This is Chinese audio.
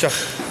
叫。